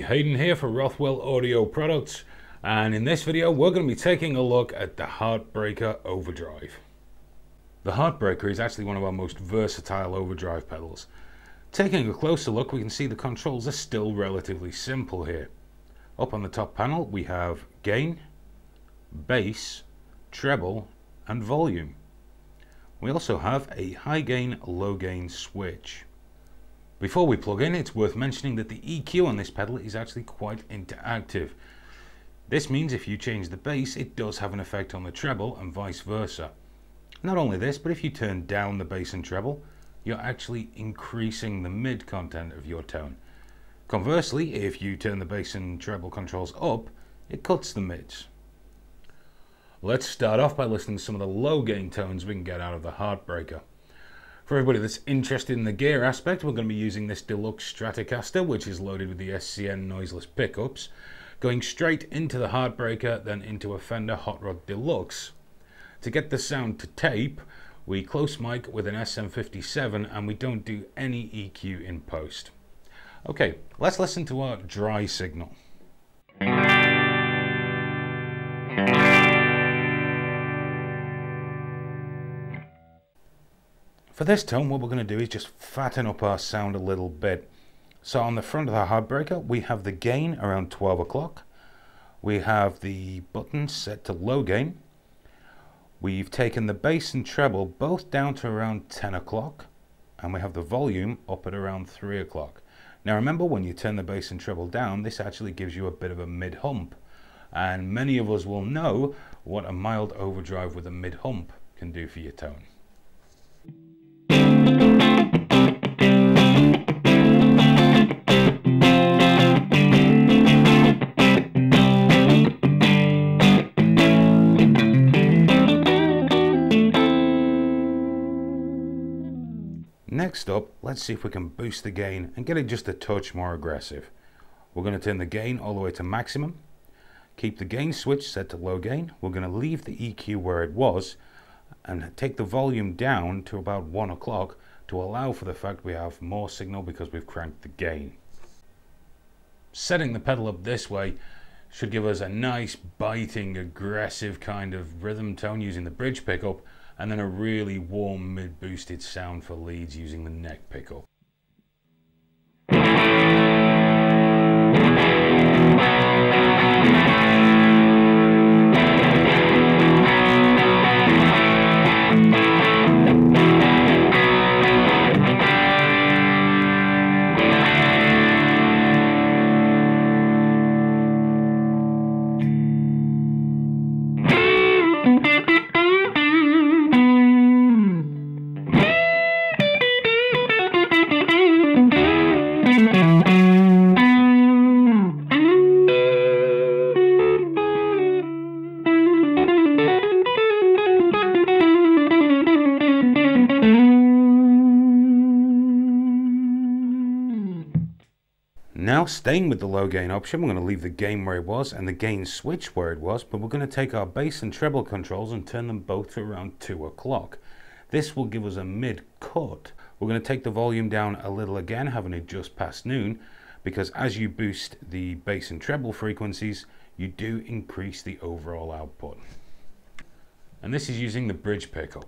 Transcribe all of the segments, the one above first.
Hayden here for Rothwell Audio Products and in this video we're going to be taking a look at the Heartbreaker Overdrive. The Heartbreaker is actually one of our most versatile overdrive pedals. Taking a closer look we can see the controls are still relatively simple here. Up on the top panel we have gain, bass, treble and volume. We also have a high gain low gain switch. Before we plug in, it's worth mentioning that the EQ on this pedal is actually quite interactive. This means if you change the bass, it does have an effect on the treble and vice versa. Not only this, but if you turn down the bass and treble, you're actually increasing the mid content of your tone. Conversely, if you turn the bass and treble controls up, it cuts the mids. Let's start off by listening to some of the low gain tones we can get out of the Heartbreaker. For everybody that's interested in the gear aspect, we're going to be using this Deluxe Stratocaster, which is loaded with the SCN noiseless pickups, going straight into the Heartbreaker, then into a Fender Hot Rod Deluxe. To get the sound to tape, we close mic with an SM57 and we don't do any EQ in post. Okay, let's listen to our dry signal. For this tone, what we're going to do is just fatten up our sound a little bit. So on the front of the Heartbreaker, we have the gain around 12 o'clock. We have the buttons set to low gain. We've taken the bass and treble both down to around 10 o'clock. And we have the volume up at around 3 o'clock. Now remember, when you turn the bass and treble down, this actually gives you a bit of a mid-hump. And many of us will know what a mild overdrive with a mid-hump can do for your tone. Next up, let's see if we can boost the gain and get it just a touch more aggressive. We're going to turn the gain all the way to maximum. Keep the gain switch set to low gain. We're going to leave the EQ where it was and take the volume down to about 1 o'clock to allow for the fact we have more signal because we've cranked the gain. Setting the pedal up this way should give us a nice biting aggressive kind of rhythm tone using the bridge pickup and then a really warm mid boosted sound for leads using the neck pickup. Now staying with the low gain option, we're going to leave the gain where it was and the gain switch where it was, but we're going to take our bass and treble controls and turn them both to around 2 o'clock. This will give us a mid cut. We're going to take the volume down a little again, having it just past noon, because as you boost the bass and treble frequencies, you do increase the overall output. And this is using the bridge pickup.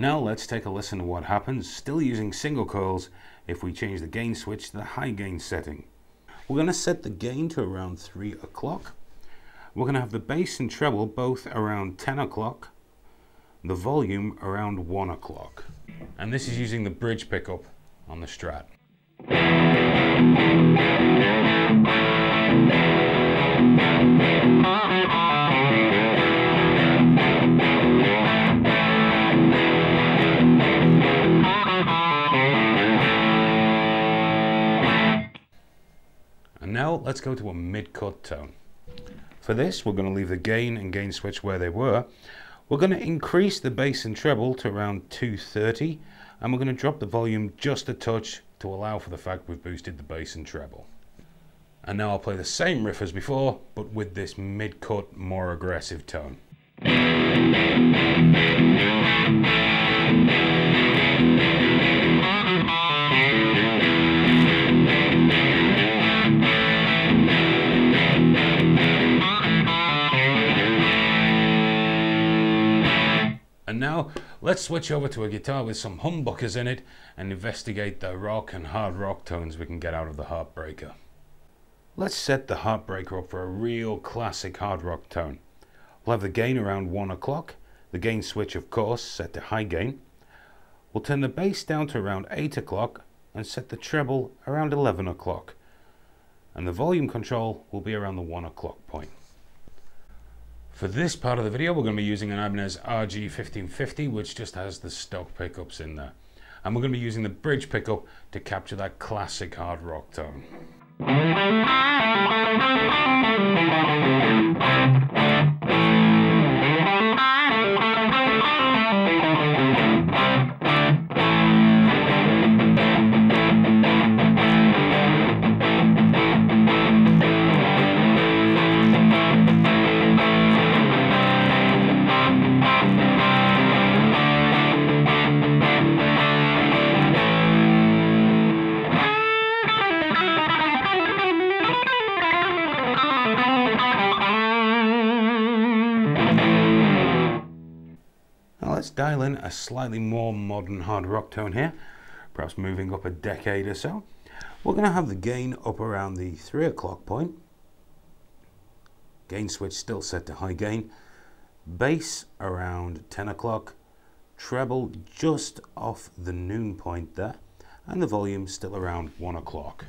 Now let's take a listen to what happens, still using single coils, if we change the gain switch to the high gain setting. We're going to set the gain to around 3 o'clock. We're going to have the bass and treble both around 10 o'clock, the volume around 1 o'clock. And this is using the bridge pickup on the Strat. Let's go to a mid-cut tone. For this, we're going to leave the gain and gain switch where they were. We're going to increase the bass and treble to around 230 and we're going to drop the volume just a touch to allow for the fact we've boosted the bass and treble. And now I'll play the same riff as before, but with this mid-cut, more aggressive tone. Let's switch over to a guitar with some humbuckers in it and investigate the rock and hard rock tones we can get out of the Heartbreaker. Let's set the Heartbreaker up for a real classic hard rock tone. We'll have the gain around 1 o'clock, the gain switch of course set to high gain. We'll turn the bass down to around 8 o'clock and set the treble around 11 o'clock. And the volume control will be around the 1 o'clock point. For this part of the video, we're going to be using an Ibanez RG1550, which just has the stock pickups in there. And we're going to be using the bridge pickup to capture that classic hard rock tone. Dial in a slightly more modern hard rock tone here, perhaps moving up a decade or so. We're going to have the gain up around the 3 o'clock point. Gain switch still set to high gain. Bass around 10 o'clock. Treble just off the noon point there. And the volume still around 1 o'clock.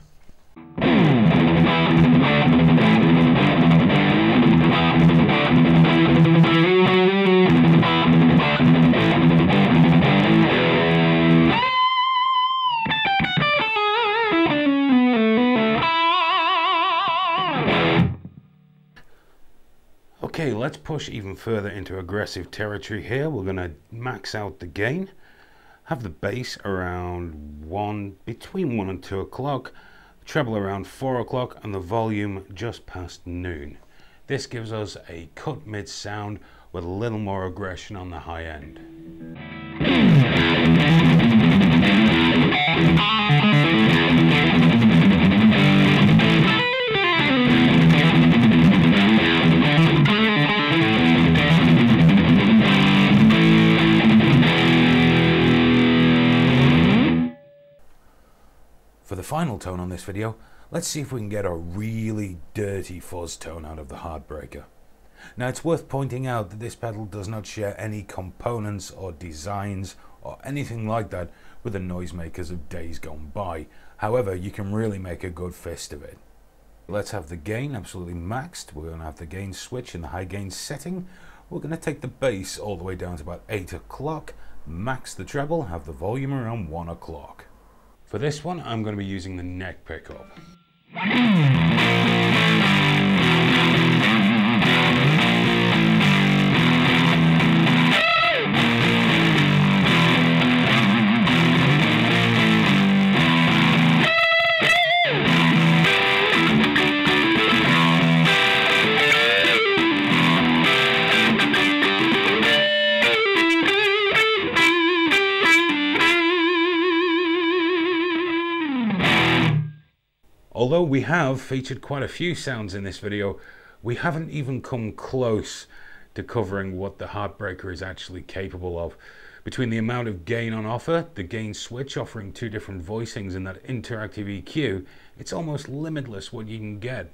Let's push even further into aggressive territory here. We're going to max out the gain, have the bass around 1, between 1 and 2 o'clock, treble around 4 o'clock, and the volume just past noon. This gives us a cut mid sound with a little more aggression on the high end. Tone on this video, let's see if we can get a really dirty fuzz tone out of the Heartbreaker. Now it's worth pointing out that this pedal does not share any components or designs or anything like that with the noisemakers of days gone by. However, you can really make a good fist of it. Let's have the gain absolutely maxed. We're going to have the gain switch in the high gain setting. We're going to take the bass all the way down to about 8 o'clock, max the treble, have the volume around 1 o'clock. For this one, I'm going to be using the neck pickup. We have featured quite a few sounds in this video, we haven't even come close to covering what the Heartbreaker is actually capable of. Between the amount of gain on offer, the gain switch offering two different voicings and that interactive EQ, it's almost limitless what you can get.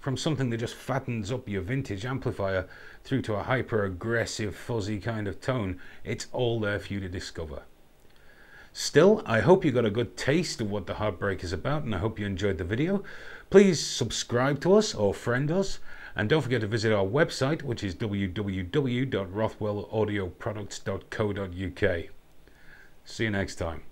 From something that just fattens up your vintage amplifier through to a hyper aggressive fuzzy kind of tone, it's all there for you to discover. Still, I hope you got a good taste of what the Heartbreak is about and I hope you enjoyed the video. Please subscribe to us or friend us and don't forget to visit our website which is www.rothwellaudioproducts.co.uk. See you next time.